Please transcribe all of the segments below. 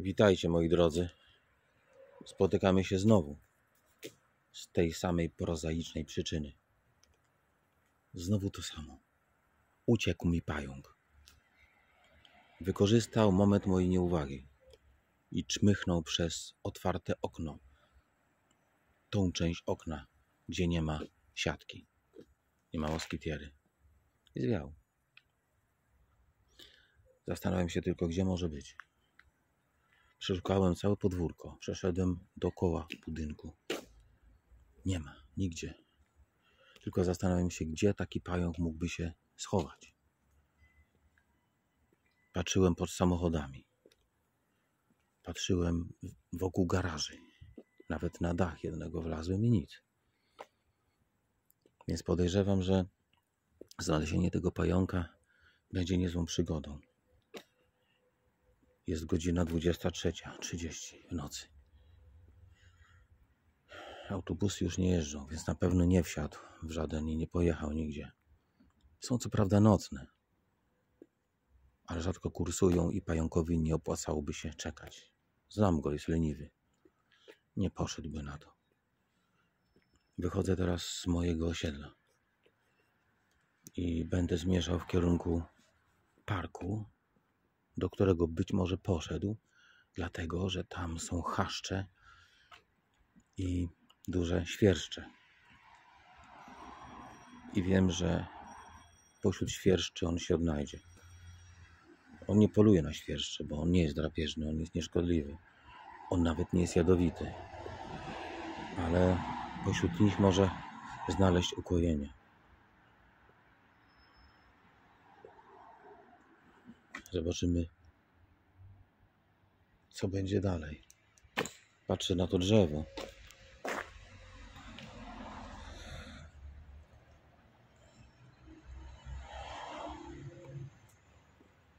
Witajcie moi drodzy. Spotykamy się znowu z tej samej prozaicznej przyczyny. Znowu to samo. Uciekł mi pająk. Wykorzystał moment mojej nieuwagi i czmychnął przez otwarte okno. Tą część okna, gdzie nie ma siatki, nie ma moskitiery. I zwiał. Zastanawiam się tylko, gdzie może być. Przeszukałem całe podwórko. Przeszedłem dookoła budynku. Nie ma, nigdzie. Tylko zastanawiam się, gdzie taki pająk mógłby się schować. Patrzyłem pod samochodami. Patrzyłem wokół garaży. Nawet na dach jednego wlazłem i nic. Więc podejrzewam, że znalezienie tego pająka będzie niezłą przygodą. Jest godzina 23.30 w nocy. Autobusy już nie jeżdżą, więc na pewno nie wsiadł w żaden i nie pojechał nigdzie. Są co prawda nocne, ale rzadko kursują i pająkowi nie opłacałoby się czekać. Znam go, jest leniwy. Nie poszedłby na to. Wychodzę teraz z mojego osiedla i będę zmierzał w kierunku parku, do którego być może poszedł, dlatego że tam są chaszcze i duże świerszcze. I wiem, że pośród świerszczy on się odnajdzie. On nie poluje na świerszcze, bo on nie jest drapieżny, on jest nieszkodliwy. On nawet nie jest jadowity. Ale pośród nich może znaleźć ukojenie. Zobaczymy, co będzie dalej. Patrzę na to drzewo.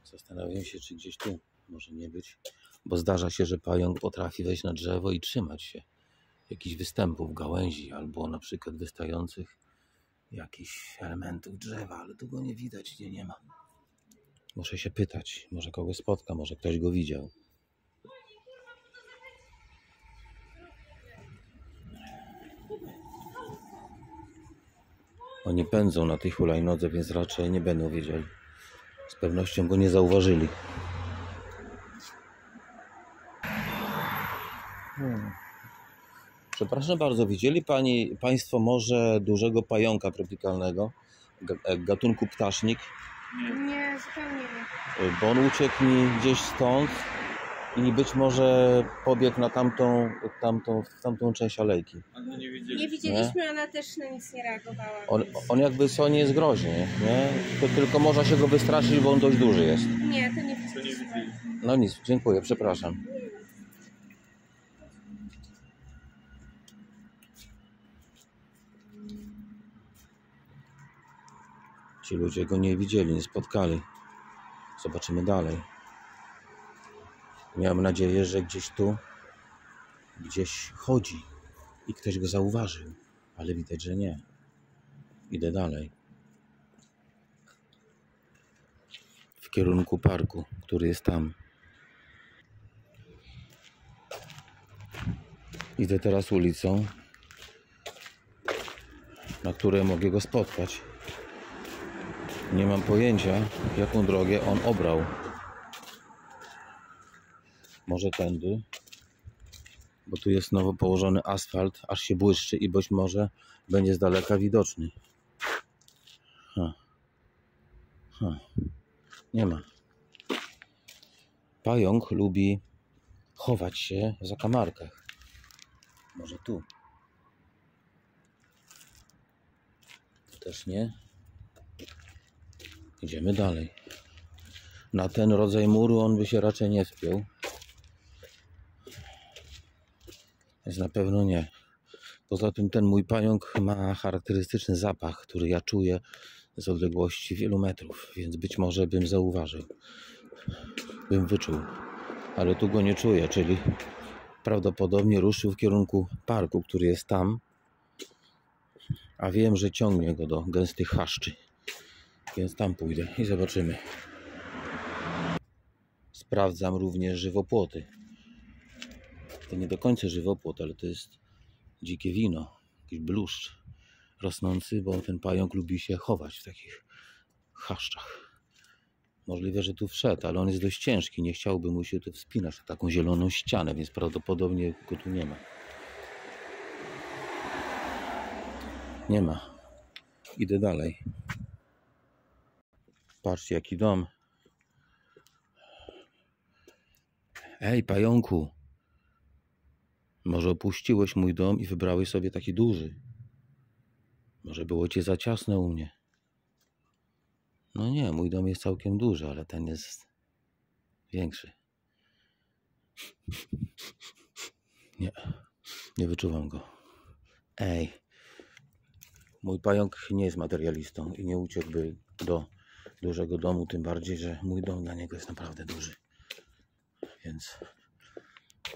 Zastanawiam się, czy gdzieś tu może nie być, bo zdarza się, że pająk potrafi wejść na drzewo i trzymać się jakichś występów gałęzi albo na przykład wystających jakichś elementów drzewa, ale tu go nie widać, gdzie nie ma. Muszę się pytać, może kogoś spotka, może ktoś go widział. Oni pędzą na tej hulajnodze, więc raczej nie będą wiedzieli. Z pewnością go nie zauważyli. Hmm. Przepraszam bardzo, widzieli pani, Państwo może dużego pająka tropikalnego, ga- gatunku ptasznik? Nie, zupełnie nie. bo on uciekł mi gdzieś stąd i być może pobiegł na tamtą, tamtą, w tamtą część alejki. Ale nie Nie widzieliśmy. widzieliśmy, ona też na nic nie reagowała. On, więc- on jakby co nie jest groźny, nie? To tylko można się go wystraszyć, bo on dość duży jest. Nie, to nie To nie widzieliśmy. widzieliśmy. No nic, dziękuję, przepraszam. Ci ludzie go nie widzieli, nie spotkali. Zobaczymy dalej. Miałem nadzieję, że gdzieś tu, gdzieś chodzi i ktoś go zauważył, ale widać, że nie. Idę dalej. W kierunku parku, który jest tam. Idę teraz ulicą, na której mogę go spotkać. Nie mam pojęcia, jaką drogę on obrał. Może tędy, bo tu jest nowo położony asfalt, aż się błyszczy i być może będzie z daleka widoczny. Ha. Ha. Nie ma. Pająk lubi chować się w zakamarkach. Może tu. Też nie. Idziemy dalej. Na ten rodzaj muru on by się raczej nie wpiął. Więc na pewno nie. Poza tym ten mój pająk ma charakterystyczny zapach, który ja czuję z odległości wielu metrów, więc być może bym zauważył. Bym wyczuł. Ale tu go nie czuję, czyli prawdopodobnie ruszył w kierunku parku, który jest tam, a wiem, że ciągnie go do gęstych chaszczy. Więc tam pójdę i zobaczymy. Sprawdzam również żywopłoty. to nie do końca żywopłot, ale to jest dzikie wino, jakiś bluszcz rosnący, bo ten pająk lubi się chować w takich chaszczach. Możliwe, że tu wszedł, ale on jest dość ciężki. Nie chciałby mu się tu wspinać na taką zieloną ścianę, więc prawdopodobnie go tu nie ma. Nie ma. Idę dalej. Patrzcie, jaki dom. Ej, pająku. Może opuściłeś mój dom i wybrałeś sobie taki duży. Może było cię za ciasno u mnie. No nie, mój dom jest całkiem duży, ale ten jest większy. Nie, nie wyczuwam go. Ej, mój pająk nie jest materialistą i nie uciekłby do dużego domu, tym bardziej, że mój dom dla niego jest naprawdę duży. Więc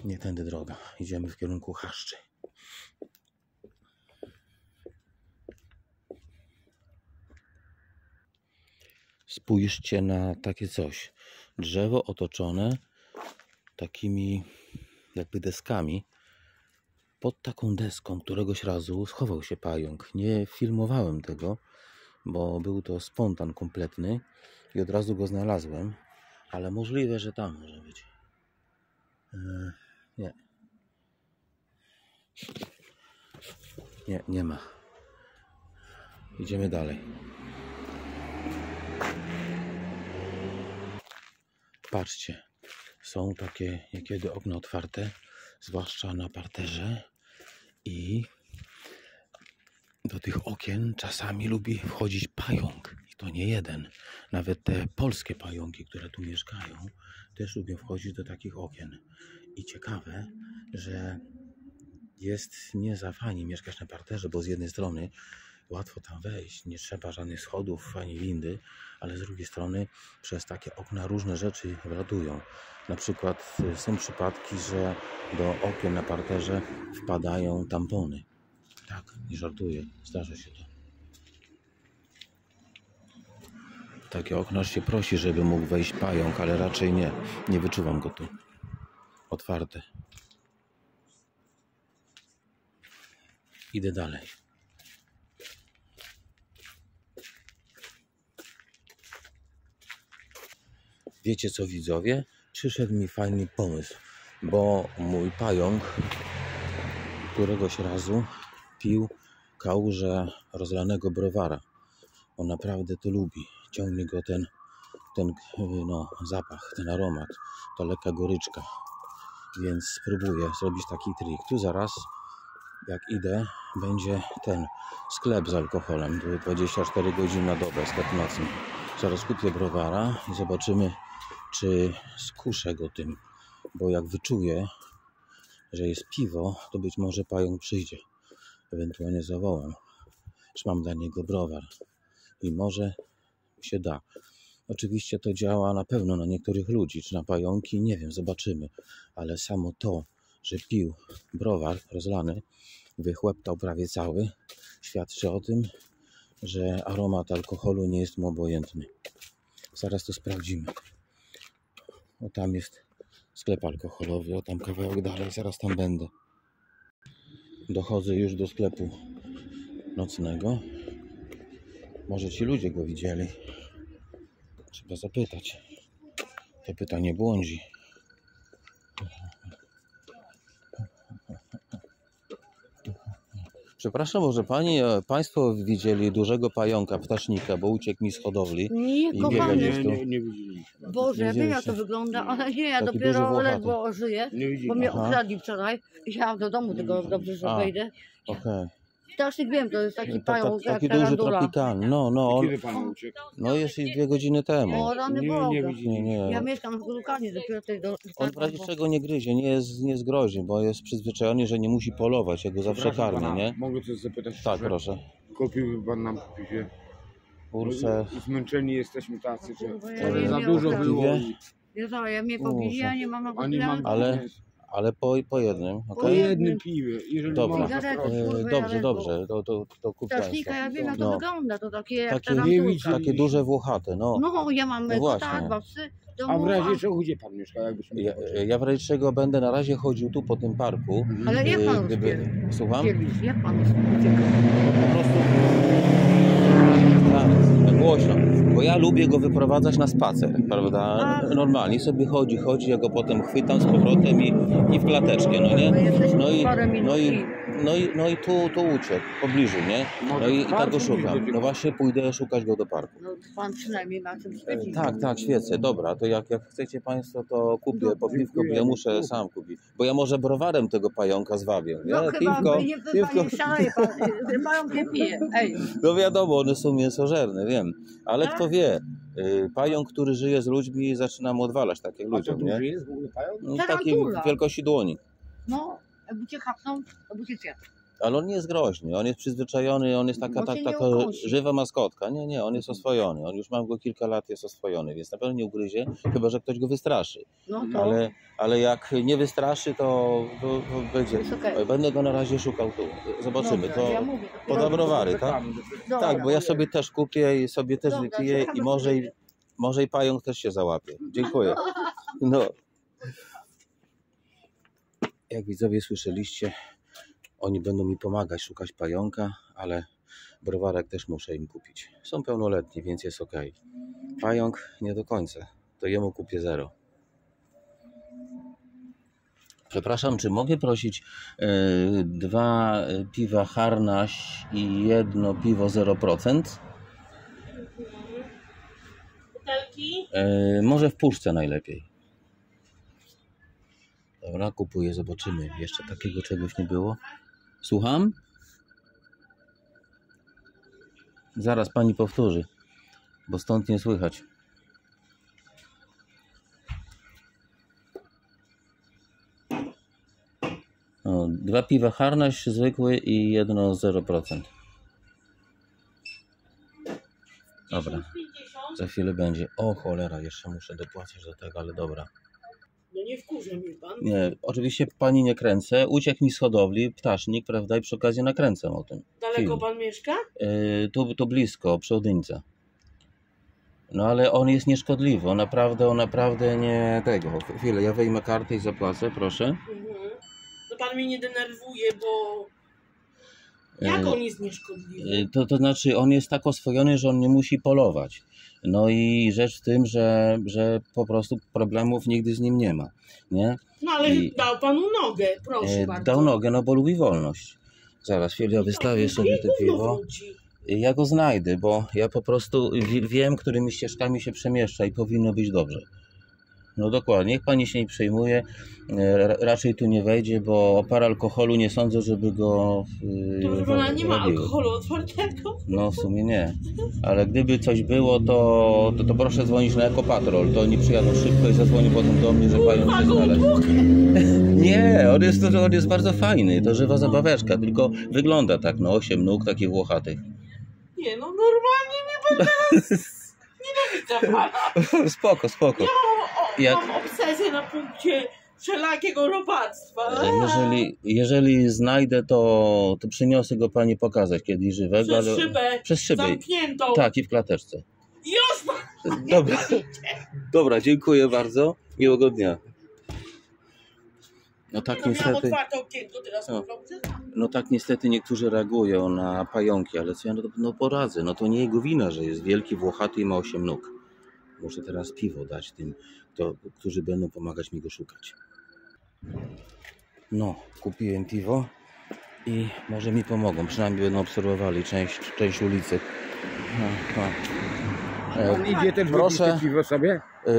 nie tędy droga. Idziemy w kierunku chaszczy. Spójrzcie na takie coś. Drzewo otoczone takimi jakby deskami. Pod taką deską któregoś razu schował się pająk. Nie filmowałem tego, bo był to spontan kompletny i od razu go znalazłem, ale możliwe, że tam może być. Eee, nie. Nie, nie ma. Idziemy dalej. Patrzcie, są takie niekiedy okna otwarte, zwłaszcza na parterze i do tych okien czasami lubi wchodzić pająk. I to nie jeden. Nawet te polskie pająki, które tu mieszkają, też lubią wchodzić do takich okien. I ciekawe, że jest nie za fajnie mieszkać na parterze, bo z jednej strony łatwo tam wejść, nie trzeba żadnych schodów ani windy, ale z drugiej strony przez takie okna różne rzeczy wladują. Na przykład y, są przypadki, że do okien na parterze wpadają tampony. Tak, nie żartuję, zdarza się to. Takie okno aż się prosi, żeby mógł wejść pająk, ale raczej nie. Nie wyczuwam go tu. Otwarte. Idę dalej. Wiecie co widzowie? Przyszedł mi fajny pomysł, bo mój pająk któregoś razu pił kałużę rozlanego browara. On naprawdę to lubi. Ciągnie go ten, ten no, zapach, ten aromat, ta lekka goryczka. Więc spróbuję zrobić taki trik. Tu zaraz, jak idę, będzie ten sklep z alkoholem. 24 godziny na dobę, sklep nocny. Zaraz kupię browara i zobaczymy, czy skuszę go tym. Bo jak wyczuję, że jest piwo, to być może pająk przyjdzie. Ewentualnie zawołam, czy mam dla niego browar. I może się da. Oczywiście to działa na pewno na niektórych ludzi, czy na pająki, nie wiem, zobaczymy. Ale samo to, że pił browar rozlany, wychłeptał prawie cały, świadczy o tym, że aromat alkoholu nie jest mu obojętny. Zaraz to sprawdzimy. O tam jest sklep alkoholowy, o tam kawałek dalej, zaraz tam będę. Dochodzę już do sklepu nocnego. Może ci ludzie go widzieli. Trzeba zapytać. To pytanie błądzi. Przepraszam, może pani, e, państwo widzieli dużego pająka, ptasznika, bo uciekł mi z hodowli. Nie, I kochany. Nie, nie, nie widzieliśmy. Boże, ja wiem jak to wygląda, ale nie, ja Taki dopiero ledwo żyję, Nie bo mnie okradli wczoraj. I Chciałam do domu, tylko dobrze, że A. wejdę. Okej. Ptasznik wiem, to jest taki Tak, pająk tak, jak taki duży tropikalny. No, no, on, Kiedy pan uciekł? no jest i dwie godziny temu. O, rany Nie, nie Boga. Nie. Ja mieszkam w Górkanie, dopiero tutaj do... On w razie czego nie gryzie, nie jest, nie jest groźny, bo jest przyzwyczajony, że nie musi polować. Ja go zawsze Przepraszam karmię, pana, nie? Mogę coś zapytać? Tak, szczerze? proszę. Kupiłby pan nam piwie? Kurczę, Zmęczeni jesteśmy tacy, że ja że nie za dużo było. i- Jezu, ja mnie pobili, ja nie mam A nie mam Ale-. Ale po, po jednym, Po okej? jednym piwie, jeżeli Dobra. można kurwa, E, Dobrze, dobrze, to, to, to kup ja wiem jak to No. wygląda, to takie jak Takie- ta Nie. Takie duże włochate, no. No, ja mam No właśnie. tak, dwa psy. w A domu, w razie czego gdzie pan mieszka, jakbyśmy Ja, zobaczyli? ja w razie czego będę na razie chodził tu po tym parku. Ale jak e, pan gdyby, słucham? Jak pan? Po prostu tak, głośno. Bo ja lubię go wyprowadzać na spacer, prawda? A. Normalnie sobie chodzi, chodzi, ja go potem chwytam z powrotem i, i w klateczkę, no nie? No i, no i, no i, no i tu, tu uciekł, w pobliżu, nie? No i, i tak go szukam. No właśnie pójdę szukać go do parku. No, pan przynajmniej ma czym E, spędzić. Tak, tak, świecę. Dobra, to jak, jak chcecie Państwo, to kupię po piwko, bo ja muszę sam kupić. Bo ja może browarem tego pająka zwabię. No nie? chyba piwko, nie, nie, piwko. nie szaleje pan, pająk nie pije. Ej, No wiadomo, one są mięsożerne, wiem. Ale Tak? kto wie, y, pająk, który żyje z ludźmi, zaczyna mu odwalać, tak jak A to ludziom, duży nie? jest w ogóle pająk? No, Tarantula. takiej wielkości dłoni. no, jakby cię chapną, to by cię zjadł. Ale on nie jest groźny, on jest przyzwyczajony, on jest taka, tak, taka żywa maskotka. Nie, nie, on jest oswojony. On już mam go kilka lat, jest oswojony, więc na pewno nie ugryzie, chyba że ktoś go wystraszy. No to Ale, ale jak nie wystraszy, to, to, to będzie. okej. Będę go na razie szukał tu. Zobaczymy. Dobra, To ja mówię, tak? Dobra. Tak, bo ja sobie też kupię i sobie też Dobra, wypiję i może, i może i pająk też się załapie. Dziękuję. No. Jak widzowie słyszeliście, oni będą mi pomagać szukać pająka, ale browarek też muszę im kupić. Są pełnoletni, więc jest ok. Pająk nie do końca. To jemu kupię zero. Przepraszam, czy mogę prosić e, dwa e, piwa Harnaś i jedno piwo 0%? Butelki? E, może w puszce najlepiej. Dobra, kupuję, zobaczymy. Jeszcze takiego czegoś nie było. Słucham? Zaraz pani powtórzy, bo stąd nie słychać. O, dwa piwa harnaś zwykły i jedno 0%. Dobra. 50. Za chwilę będzie. O cholera, jeszcze muszę dopłacić do tego, ale dobra. No nie wkurza mnie pan. Nie, oczywiście pani nie kręcę. Uciekł mi z hodowli ptasznik, prawda? I przy okazji nakręcę o tym. Daleko film. pan mieszka? Yy, tu, tu blisko, przy Odyńce. No ale on jest nieszkodliwy. On naprawdę, on naprawdę nie tego. Chwilę, ja wyjmę kartę i zapłacę, proszę. Mhm. No pan mnie nie denerwuje, bo jak Yy, on jest nieszkodliwy? yy, to, to znaczy, on jest tak oswojony, że on nie musi polować. No i rzecz w tym, że, że po prostu problemów nigdy z nim nie ma. Nie? No ale i- dał panu nogę, proszę E, bardzo. Dał nogę, no bo lubi wolność. Zaraz, chwilę, ja wystawię sobie to piwo. Ja go znajdę, bo ja po prostu wi- wiem, którymi ścieżkami się przemieszcza i powinno być dobrze. No dokładnie, niech pani się nie przejmuje. E, ra- Raczej tu nie wejdzie, bo opar alkoholu nie sądzę, żeby go To proszę pana, nie ma alkoholu otwartego. No w sumie nie. Ale gdyby coś było, to, to, to proszę dzwonić na Ekopatrol. To oni przyjadą szybko i zadzwonią potem do mnie, że pająk się znalazł. Nie, on jest, on jest bardzo fajny. To żywa zabaweczka, tylko wygląda tak, no osiem nóg takich włochatych. Nie no, normalnie pan teraz nienawidzę pana. Spoko, spoko. Ja mam, Jak- mam obsesję na punkcie wszelakiego robactwa. Jeżeli, jeżeli znajdę, to, to przyniosę go pani pokazać kiedyś żywego. Przez ale- szybę Przez szybę. zamkniętą. Tak, i w klateczce. Już pan Dobra, dobra, dziękuję bardzo. Miłego dnia. No tak no, niestety. No. No tak niestety niektórzy reagują na pająki, ale co ja no, no poradzę, no to nie jego wina, że jest wielki, włochaty i ma 8 nóg. Muszę teraz piwo dać tym, to, którzy będą pomagać mi go szukać. No, kupiłem piwo i może mi pomogą, przynajmniej będą obserwowali część, część ulicy. No, no. E, Pan idzie też proszę. piwo sobie? e,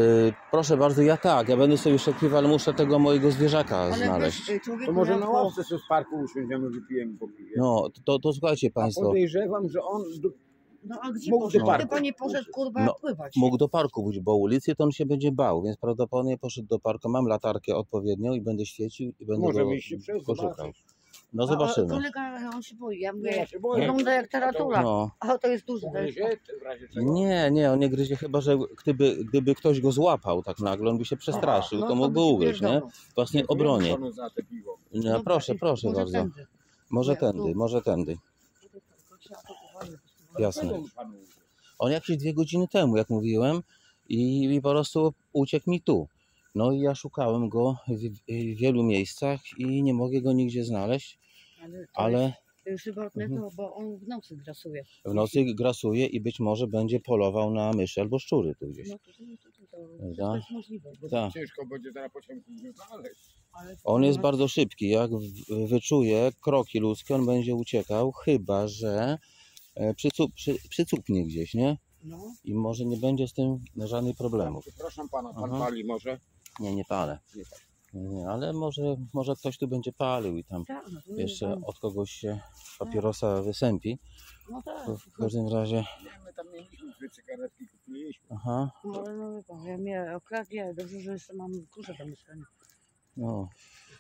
proszę bardzo, ja tak, ja będę sobie szedł piwo, ale muszę tego mojego zwierzaka Ale znaleźć. wiesz, człowieku, To może na ławce w parku usiądziemy, wypijemy po piwie. No, to, to słuchajcie A Państwo. podejrzewam, że on... No a gdzie Mógł poszedł? do parku. Chyba nie poszedł kurwa No, pływać. Mógł do parku być, bo ulicy to on się będzie bał, więc prawdopodobnie poszedł do parku. Mam latarkę odpowiednią i będę świecił i będę Może go się poszukał. No A, zobaczymy. Kolega, on się boi. Ja Nie, mówię, ja się boję. wygląda jak taratula. No. A to jest czego? Nie, nie, on nie gryzie, chyba że gdyby, gdyby ktoś go złapał tak nagle, on by się przestraszył, No, to by mógłby ugryźć, nie? pierdolnął. W własnej obronie. Panu za te piwo. No, Dobra, proszę, i proszę może bardzo. tędy. Może tędy, może tędy. Jasne. On jakieś dwie godziny temu, jak mówiłem, i, i po prostu uciekł mi tu. No i ja szukałem go w, w wielu miejscach i nie mogę go nigdzie znaleźć, Ale, to ale jest przywrotne Mhm. to, bo on w nocy grasuje. w nocy grasuje i być może będzie polował na myszy albo szczury tu gdzieś. No to, to, to, to, Prawda? to jest możliwe. Tak. Ciężko będzie zaraz pociągu znaleźć. ale On jest no, bardzo szybki. Jak wyczuje kroki ludzkie, on będzie uciekał, chyba że e, przycu, przy, przycupnie gdzieś, nie? No, I może nie będzie z tym żadnych problemów. Przepraszam pana, pan Aha. pali może? Nie, nie palę. Nie. Nie, ale może, może ktoś tu będzie palił i tam tak, no, jeszcze tam- od kogoś się papierosa wysępi. No tak. To w każdym razie, Nie, my tam mieliśmy dwie cygaretki, kupiliśmy. aha, No, ale no pan, ja mnie okradli, ale dobrze, że jeszcze mam klucze do mieszkania. no.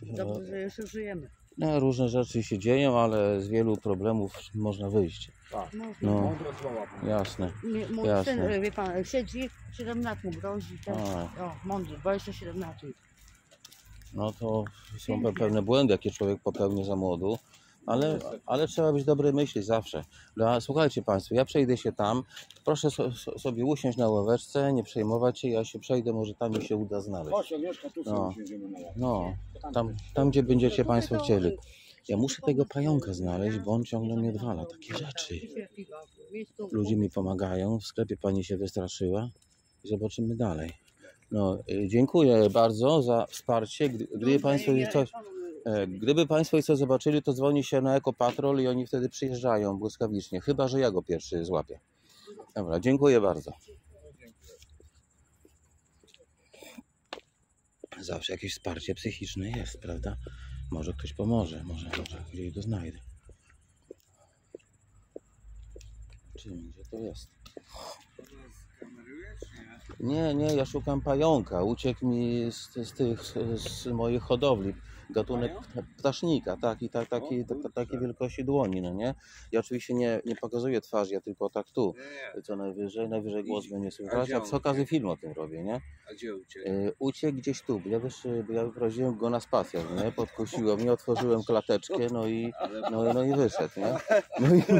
Dobrze, że jeszcze żyjemy. No, różne rzeczy się dzieją, ale z wielu problemów można wyjść. Tak. No, słowa pan. Jasne. Mój, mój Jasne. syn, e, wie pan, siedzi, 7 lat mu grozi. A. o, mądry, 27 lat. No to są pe- pewne błędy, jakie człowiek popełni za młodu, ale, ale trzeba być dobrej myśli zawsze. No, słuchajcie Państwo, ja przejdę się tam, proszę so, so, sobie usiąść na ławeczce, nie przejmować się, ja się przejdę, może tam mi się uda znaleźć. Chodź, Agnieszka, tu No. sobie na. No, tam, tam gdzie będziecie Państwo chcieli. Ja muszę tego pająka znaleźć, bo on ciągle mnie odwala, takie rzeczy. Ludzie mi pomagają, w sklepie Pani się wystraszyła i zobaczymy dalej. No, y, dziękuję bardzo za wsparcie. Gdy- Gdyby Państwo coś... E, Gdyby Państwo coś zobaczyli, to dzwoni się na Ekopatrol i oni wtedy przyjeżdżają błyskawicznie. Chyba, że ja go pierwszy złapię. Dobra, dziękuję bardzo. Zawsze jakieś wsparcie psychiczne jest, prawda? Może ktoś pomoże, może, może gdzieś go znajdę. Czym, gdzie to jest? Nie, nie, ja szukam pająka. Uciekł mi z, z tych, z moich hodowli. Gatunek ptasznika, tak, i tak, taki, ta, ta, takiej wielkości dłoni, no nie? Ja oczywiście nie, nie pokazuję twarzy, ja tylko tak tu, co najwyżej, najwyżej głos będzie słychać, a przy okazji film o tym robię, nie? A gdzie uciekł? E, Uciekł gdzieś tu, bo ja, wiesz, bo ja wyprowadziłem go na spacer, nie? Podkusiłem mnie, otworzyłem klateczkę, no i, no, no i wyszedł, nie? No i...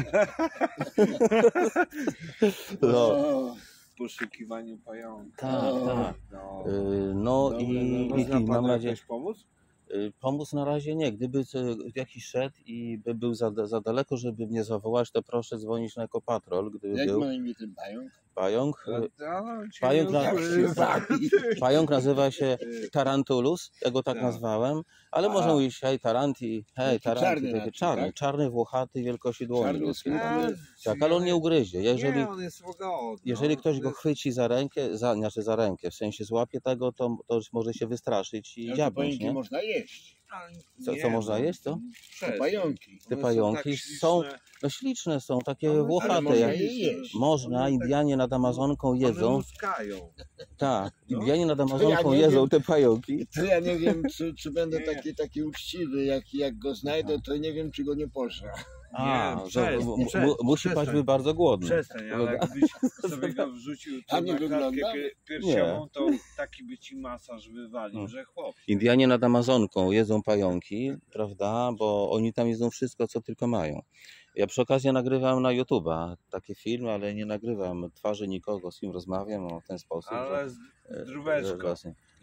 No, W poszukiwaniu pająka. tak, tak. No. Y, No Dobra, i, no, i, i mam nadzieję, pomóc? Y, pomóc na razie nie. Gdyby jakiś szedł i by był za, za daleko, żeby mnie zawołać, to proszę dzwonić na ekopatrol, gdyby Jak był ma na imię ten pająk? Pająk. Y, Pająk na-. Pająk nazywa się Tarantulus, ja go tak Tak. nazwałem, ale można mówić hej Taranti, hej Taranti, czarny czarny, tak? czarny, włochaty, wielkości dłoni ludzkiej. Tak, ale on nie ugryzie. Jeżeli, jeżeli ktoś to go chwyci za rękę, za, znaczy za rękę, w sensie złapie tego, to, to może się wystraszyć i dziabnąć, nie? można jeść. Co- co można no, jeść, co? Te pająki. Te One pająki tak są- śliczne. No śliczne są, takie Ale włochate. można Jak, je jeść. można, One tak- Indianie nad Amazonką One jedzą. muskają. Tak, No. Indianie nad Amazonką nie jedzą wiem. te pająki. To ja nie wiem, czy, czy będę Nie. taki, taki uczciwy, jak, jak go znajdę, to nie wiem, czy go nie pożra. A, Nie, że przestań, mu- mu- przestań, musi paść przestań. być bardzo głodny. Przestań, ale jakbyś sobie go wrzucił A tu nie na klatkę pier- piersiową, to taki by ci masaż wywalił, No. że chłop. Indianie nad Amazonką jedzą pająki, prawda? Bo oni tam jedzą wszystko, co tylko mają. Ja przy okazji nagrywam na YouTube'a takie filmy, ale nie nagrywam twarzy nikogo, z kim rozmawiam o w ten sposób. Ale z że, że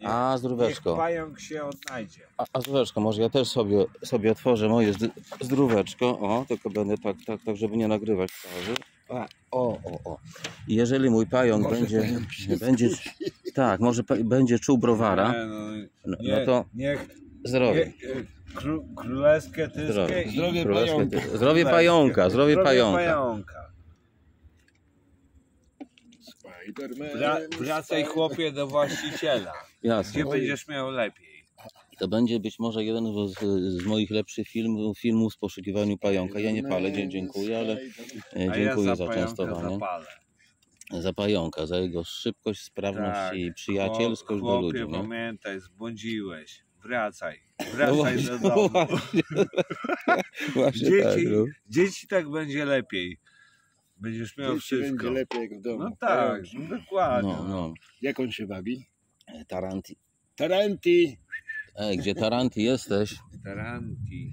Niech- A, z Niech pająk się odnajdzie. A, a zdróweczko, może ja też sobie, sobie otworzę moje zdr- zdróweczko. O, tylko będę tak, tak, tak, żeby nie nagrywać twarzy. A, o, o, o. I jeżeli mój pająk Może będzie, pająk będzie, tak, może będzie czuł browara, Nie, no, no, nie, no to niech zdrowie. nie, e, kró, królewskie tyskie Zdrowie. i Zdrowie Królewskie pająka. ty- Zdrowie pająka, zdrowie pająka. pająka. Spiderman. Wra, wracaj chłopie do właściciela, Jasne. gdzie będziesz miał lepiej. To będzie być może jeden z, z moich lepszych filmów, filmów z poszukiwaniu pająka. Ja nie palę, dziękuję, ale e, A dziękuję ja za pająka częstowanie. zapalę. Za pająka, za jego szybkość, sprawność Tak, i przyjacielskość do chłopie, ludzi. Nie? pamiętaj, zbłądziłeś. Wracaj. Wracaj do domu. właśnie, właśnie tak, Dzieci, no. dzieci tak będzie lepiej. Będziesz miał Dzieci będzie wszystko. lepiej jak w domu. No tak, no dokładnie. no, no. Jak on się bawi? Taranti. Taranti. Ej, gdzie Taranti jesteś? Taranti.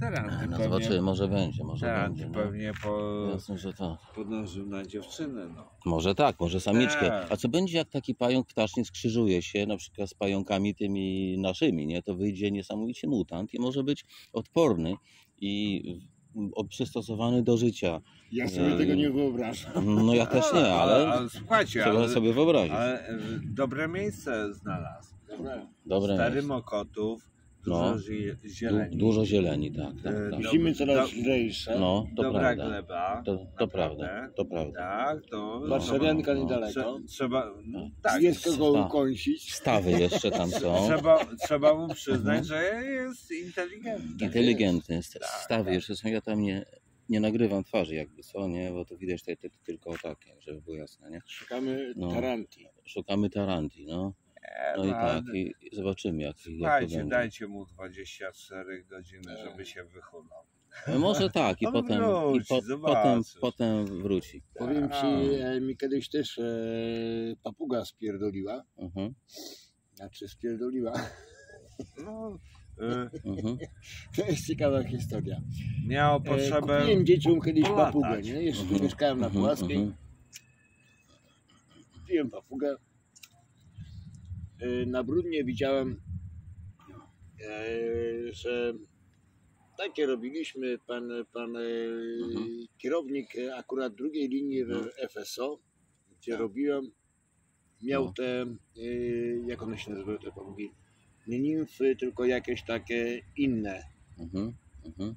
Taranti No pewnie, zobaczymy, może będzie, może Taranti będzie. No. pewnie po, Jasne, że tak. podążył na dziewczynę. No. Może tak, może samiczkę. Tak. A co będzie, jak taki pająk ptasznie skrzyżuje się na przykład z pająkami tymi naszymi, nie? To wyjdzie niesamowicie mutant i może być odporny i przystosowany do życia. Ja sobie Ej. tego nie wyobrażam. No ja też nie, ale ale słuchajcie, trzeba ale, sobie wyobrazić. ale e, dobre miejsce znalazł. Dobra. Dobre Stary miejsce. Mokotów, dużo No. zi- Du, zieleni, dużo zieleni, tak, tak, E, tak. Zimy coraz lżejsze. No, to dobra prawda. gleba. To, to prawda, to prawda. Tak, to... Warszawianka no, no. niedaleko. Trze- Trzeba, No. tak, Jest kogo tak. ukąsić. Stawy jeszcze tam są. trzeba, trzeba mu przyznać, Mhm. że jest inteligentny. Inteligentny. st- Tak, Stawy tak. jeszcze są. Ja tam nie, nie nagrywam twarzy jakby co, nie? Bo to widać te, te, tylko takie, żeby było jasne, nie? Szukamy No. taranti. Szukamy Taranti, no. No i tak, i zobaczymy jak, jak to Słuchajcie, będzie. dajcie mu 24 godziny, żeby się wychulał. No Może tak, i On potem, wróci, i po, potem, potem wróci. Powiem Tak. ci, e, mi kiedyś też e, papuga spierdoliła. Mhm, Znaczy spierdoliła. No, y, mhm. To jest ciekawa historia. miał E, potrzebę... kupiłem dzieciom kiedyś polatać. papugę, nie? Jeszcze Mhm, mieszkałem na Pułaskiej. Kupiłem papugę. E, Na Brudnie widziałem, e, że takie robiliśmy, pan, pan e, Mhm. kierownik e, akurat drugiej linii w FSO, gdzie Tak. robiłem, miał No. te, jak one się nazywają te papugi? Nie nimfy, tylko jakieś takie inne. Mhm, mhm.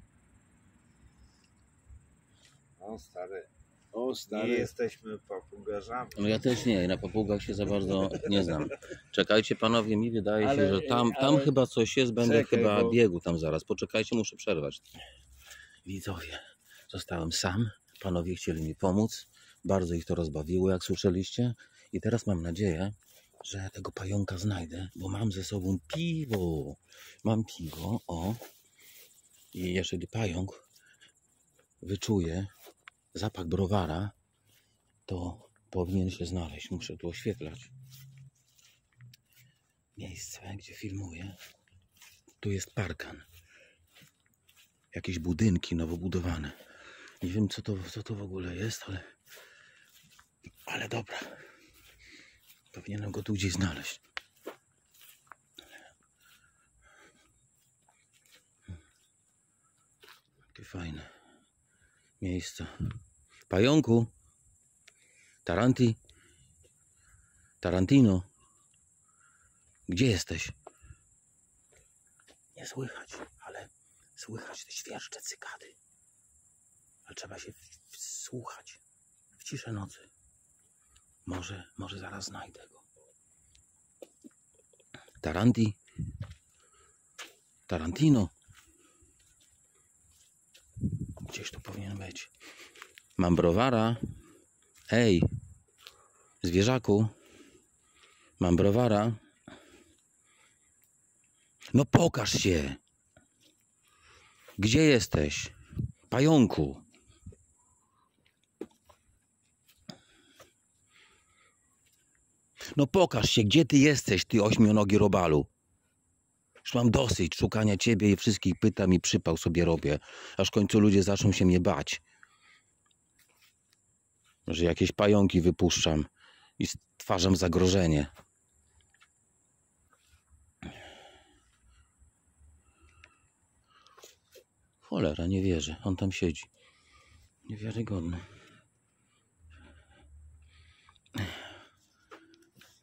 No stary, O nie stary, jesteśmy papugarzami. No ja też nie, na papugach się za bardzo nie znam. Czekajcie panowie, mi wydaje się, Ale- że tam, tam ale- chyba coś jest, będę Czekaj, chyba bo- biegł tam zaraz. Poczekajcie, muszę przerwać. Widzowie, zostałem sam, panowie chcieli mi pomóc, bardzo ich to rozbawiło, jak słyszeliście. I teraz mam nadzieję, że tego pająka znajdę, bo mam ze sobą piwo. Mam piwo, o. I jeżeli pająk wyczuje zapach browara, to powinien się znaleźć. Muszę tu oświetlać miejsce, gdzie filmuję. Tu jest parkan. Jakieś budynki nowo budowane. Nie wiem, co to, co to w ogóle jest, ale. Ale dobra. Powinienem go tu gdzieś znaleźć. Jakie fajne miejsca. Pająku. Taranti. Tarantino. Gdzie jesteś? Nie słychać, ale słychać te świerszcze cykady. Ale trzeba się wsłuchać w ciszę nocy. Może, może zaraz znajdę go. Taranti. Tarantino. Gdzieś tu powinien być. Mam browara. Hej, zwierzaku. Mam browara. No pokaż się. Gdzie jesteś? Pająku. No pokaż się, gdzie ty jesteś, ty ośmionogi robalu. Już mam dosyć szukania ciebie i wszystkich pytam i przypał sobie robię, aż w końcu ludzie zaczną się mnie bać. Że jakieś pająki wypuszczam i stwarzam zagrożenie. Cholera, nie wierzę. On tam siedzi. Niewiarygodne.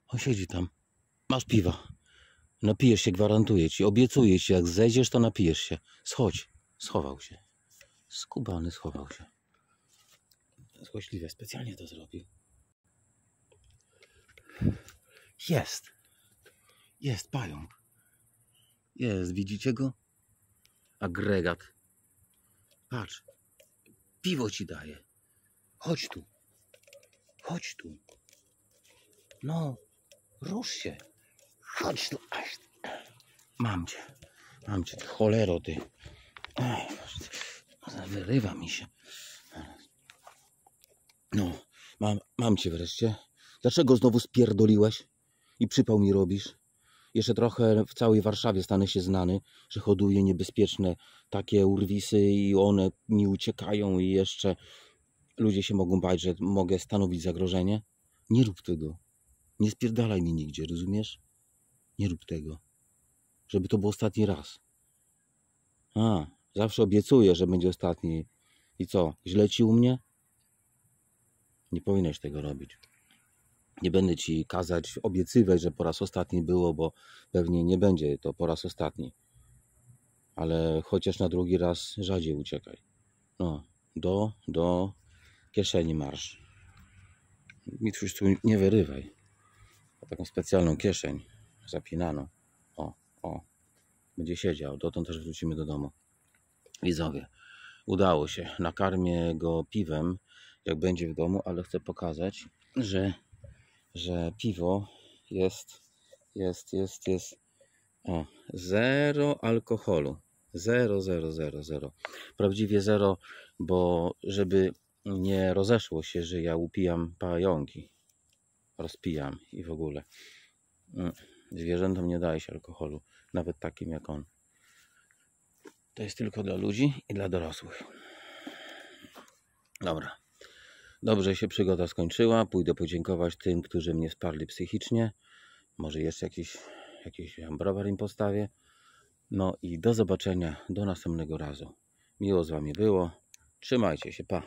On siedzi tam. Masz piwa. Napijesz się, gwarantuję ci. Obiecuję ci, jak zejdziesz, to napijesz się. Schodź. Schował się. Skubany schował się. Złośliwe, specjalnie to zrobił. Jest. Jest pająk. Jest, widzicie go? Agregat. Patrz. Piwo ci daję. Chodź tu. Chodź tu. No, rusz się. Chodź tu. Mam cię. Mam cię, cholero, ty. Ej, wyrywa mi się. No, mam, mam cię wreszcie. Dlaczego znowu spierdoliłeś i przypał mi robisz? Jeszcze trochę w całej Warszawie stanę się znany, że hoduję niebezpieczne takie urwisy i one mi uciekają i jeszcze ludzie się mogą bać, że mogę stanowić zagrożenie. Nie rób tego. Nie spierdalaj mi nigdzie, rozumiesz? Nie rób tego. Żeby to był ostatni raz. A, zawsze obiecuję, że będzie ostatni. I co, źle ci u mnie? Nie powinieneś tego robić. Nie będę ci kazać obiecywać, że po raz ostatni było, bo pewnie nie będzie to po raz ostatni. Ale chociaż na drugi raz rzadziej uciekaj. No, do, do kieszeni marsz. Już tu nie wyrywaj. Ma taką specjalną kieszeń zapinaną. O, o. Będzie siedział. Dotąd też wrócimy do domu. Widzowie, udało się. Nakarmię go piwem, jak będzie w domu, ale chcę pokazać, że, że piwo jest, jest, jest, jest. O, zero alkoholu. Zero, zero, zero, zero. Prawdziwie zero, bo żeby nie rozeszło się, że ja upijam pająki. Rozpijam i w ogóle. Mm, Zwierzętom nie daje się alkoholu, nawet takim jak on. To jest tylko dla ludzi i dla dorosłych. Dobra. Dobrze się przygoda skończyła. Pójdę podziękować tym, którzy mnie wsparli psychicznie. Może jeszcze jakiś, jakiś browar im postawię. No i do zobaczenia do następnego razu. Miło z Wami było. Trzymajcie się, pa.